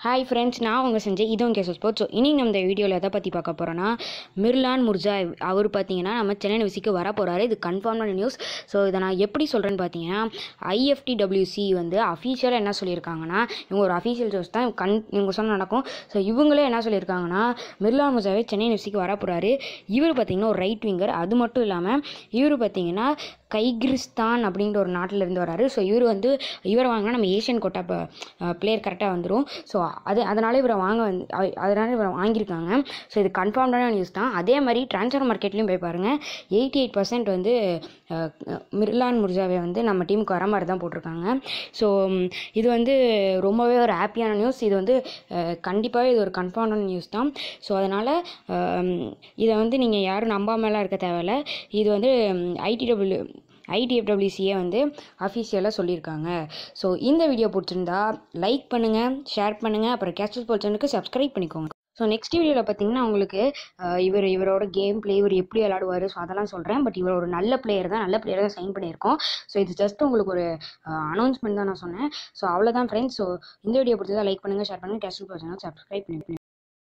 Hi friends நான் உங்கள் செஞ்சேன் இதுவும் கேஸ் ஸ்போர்ட்ஸ் ஸோ இனி நம்ம இந்த வீடியோவில் எதை பற்றி பார்க்க போகிறோன்னா மிர்லான் முர்ஜா அவர் பார்த்தீங்கன்னா நம்ம சென்னை விசிக்கு வர போகிறாரு இது கன்ஃபார்மான நியூஸ் ஸோ இதை நான் எப்படி சொல்கிறேன்னு பார்த்தீங்கன்னா ஐஎஃப்டிடபிள்யூசி வந்து அஃபீஷியலாக என்ன சொல்லியிருக்காங்கன்னா இவங்க ஒரு அஃபீஷியல் ஜோஸ் தான் கண் இவங்க சொன்ன நடக்கும். ஸோ இவங்களே என்ன சொல்லியிருக்காங்கன்னா மிர்லான் முர்ஜாவே சென்னை விசிக்கு வர போகிறாரு இவர் பார்த்தீங்கன்னா ஒரு ரைட் விங்கர் அது மட்டும் இல்லாமல் இவர் பார்த்தீங்கன்னா கைகிரிஸ்தான் அப்படின்ற ஒரு நாட்டில் இருந்து வராரு. ஸோ இவர் வந்து இவரை வாங்கினா நம்ம ஏஷியன் கோட்டா பிளேயர் கரெக்டாக வந்துடும் ஸோ அது அதனால் இவரை வாங்க வந்து அதனால் இவரை வாங்கியிருக்காங்க. ஸோ இது கன்ஃபார்ம்டான நியூஸ் தான். அதே மாதிரி ட்ரான்ஸ்ஃபர் மார்க்கெட்லேயும் போய் பாருங்கள் எயிட்டி எயிட் பர்சன்ட் வந்து மிர்லான் முர்ஜாவை வந்து நம்ம டீமுக்கு வர மாதிரி தான் போட்டிருக்காங்க. ஸோ இது வந்து ரொம்பவே ஒரு ஹாப்பியான நியூஸ் இது வந்து கண்டிப்பாகவே இது ஒரு கன்ஃபார்மான நியூஸ் தான். ஸோ அதனால் இதை வந்து நீங்கள் யாரும் நம்பாமலாம் இருக்க தேவையில்ல. இது வந்து ஐடிடபிள்யூ ஐடிஎஃப்டபிள்யூசியே வந்து அஃபீஷியலாக சொல்லியிருக்காங்க. ஸோ இந்த வீடியோ பிடிச்சிருந்தா லைக் பண்ணுங்கள் ஷேர் பண்ணுங்கள் அப்புறம் கேஸ்டல் ஸ்போர்ட்ஸனுக்கு சப்ஸ்கிரைப் பண்ணிக்கோங்க. ஸோ நெக்ஸ்ட் வீடியோவில் பார்த்தீங்கன்னா உங்களுக்கு இவர் இவரோட கேம் பிளே இவர் எப்படி விளாடுவார் ஸோ அதெல்லாம் சொல்கிறேன் பட் இவர் ஒரு நல்ல பிளேயர் தான் நல்ல பிளேயர் தான் சைன் பண்ணியிருக்கோம். ஸோ இது ஜஸ்ட் உங்களுக்கு ஒரு அனௌன்ஸ்மெண்ட் தான் நான் சொன்னேன். ஸோ அவ்வளோதான் ஃப்ரெண்ட்ஸ் ஸோ இந்த வீடியோ பிடிச்சதா லைக் பண்ணுங்கள் ஷேர் பண்ணுங்கள் கேஸ்டல் ஸ்போர்ட்ஸ் சப்ஸ்கிரைப் பண்ணி